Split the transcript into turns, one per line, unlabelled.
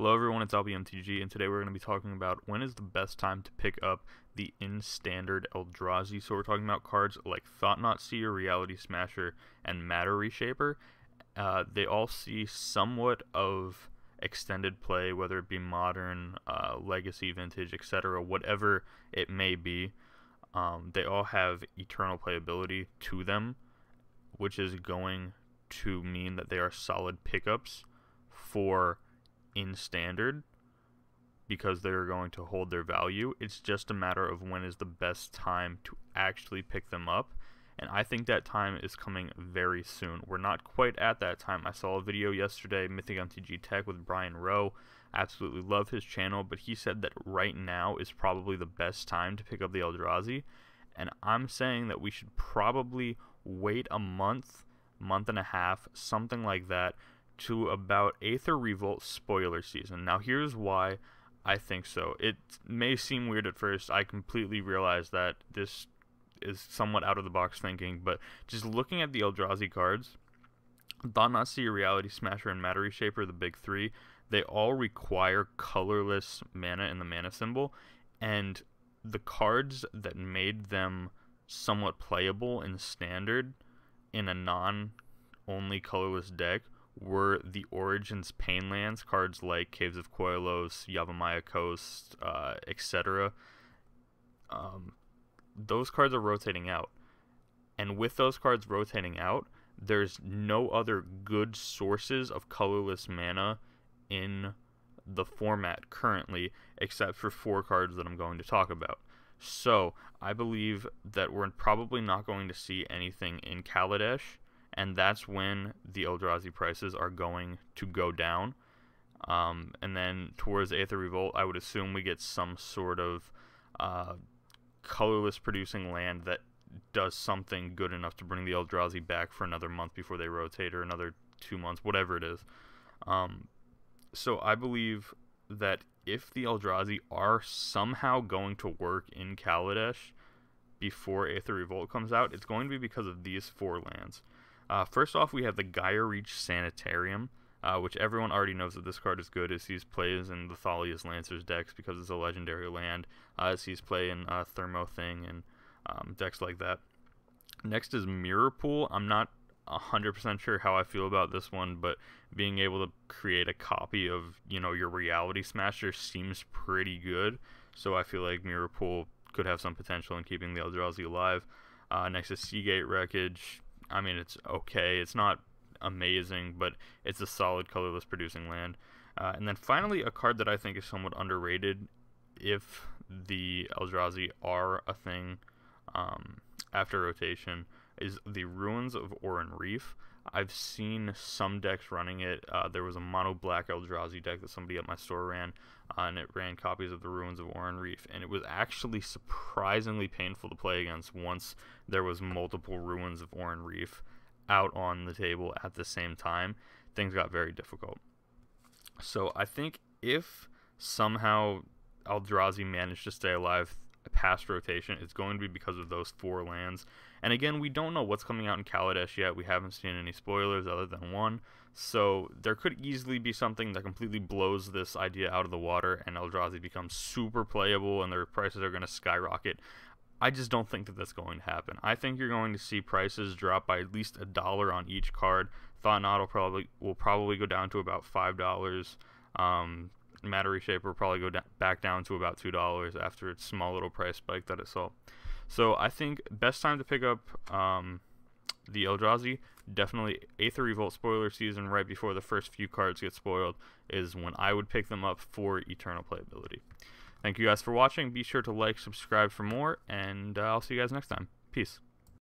Hello everyone, it's AlbyMTG, and today we're going to be talking about when is the best time to pick up the in-standard Eldrazi. So we're talking about cards like Thought-Knot Seer, Reality Smasher, and Matter Reshaper. Uh, they all see somewhat of extended play, whether it be modern, uh, legacy, vintage, etc., whatever it may be. Um, they all have eternal playability to them, which is going to mean that they are solid pickups for in standard because they're going to hold their value. It's just a matter of when is the best time to actually pick them up. And I think that time is coming very soon. We're not quite at that time. I saw a video yesterday, Mythic MTG Tech with Brian Rowe. Absolutely love his channel, but he said that right now is probably the best time to pick up the Eldrazi. And I'm saying that we should probably wait a month, month and a half, something like that, to about Aether Revolt spoiler season. Now, here's why I think so. It may seem weird at first. I completely realize that this is somewhat out of the box thinking, but just looking at the Eldrazi cards, Seer, Reality Smasher, and Matter Reshaper, the big three, they all require colorless mana in the mana symbol, and the cards that made them somewhat playable in standard in a non only colorless deck were the Origins Painlands cards like Caves of Koilos, Yavimaya Coast, uh, etc. Um, those cards are rotating out. And with those cards rotating out, there's no other good sources of colorless mana in the format currently, except for four cards that I'm going to talk about. So, I believe that we're probably not going to see anything in Kaladesh and that's when the Eldrazi prices are going to go down. Um, and then towards Aether Revolt, I would assume we get some sort of uh, colorless producing land that does something good enough to bring the Eldrazi back for another month before they rotate, or another two months, whatever it is. Um, so I believe that if the Eldrazi are somehow going to work in Kaladesh before Aether Revolt comes out, it's going to be because of these four lands. Uh, first off, we have the Geier Reach Sanitarium, uh, which everyone already knows that this card is good. It sees plays in the Thalia's Lancers decks because it's a legendary land. Uh, it sees play in uh, Thermo Thing and um, decks like that. Next is Mirrorpool. I'm not 100% sure how I feel about this one, but being able to create a copy of, you know, your Reality Smasher seems pretty good. So I feel like Mirrorpool could have some potential in keeping the Eldrazi alive. Uh, next is Sea Gate Wreckage. I mean, it's okay. It's not amazing, but it's a solid colorless producing land. Uh, and then finally, a card that I think is somewhat underrated if the Eldrazi are a thing um, after rotation is the Ruins of Oran Rief. I've seen some decks running it. Uh, there was a mono black Eldrazi deck that somebody at my store ran, uh, and it ran copies of the Ruins of Oran Rief, and it was actually surprisingly painful to play against once there was multiple Ruins of Oran Rief out on the table at the same time. Things got very difficult. So I think if somehow Eldrazi managed to stay alive past rotation, it's going to be because of those four lands. And again, we don't know what's coming out in Kaladesh yet. We haven't seen any spoilers other than one. So there could easily be something that completely blows this idea out of the water and Eldrazi becomes super playable and their prices are going to skyrocket. I just don't think that that's going to happen. I think you're going to see prices drop by at least a dollar on each card. Thought-Knot will probably will probably go down to about five dollars. Um, Matter Reshaper will probably go da- back down to about two dollars after its small little price spike that it saw. So I think best time to pick up um, the Eldrazi, definitely Aether Revolt spoiler season right before the first few cards get spoiled is when I would pick them up for eternal playability. Thank you guys for watching. Be sure to like, subscribe for more, and uh, I'll see you guys next time. Peace.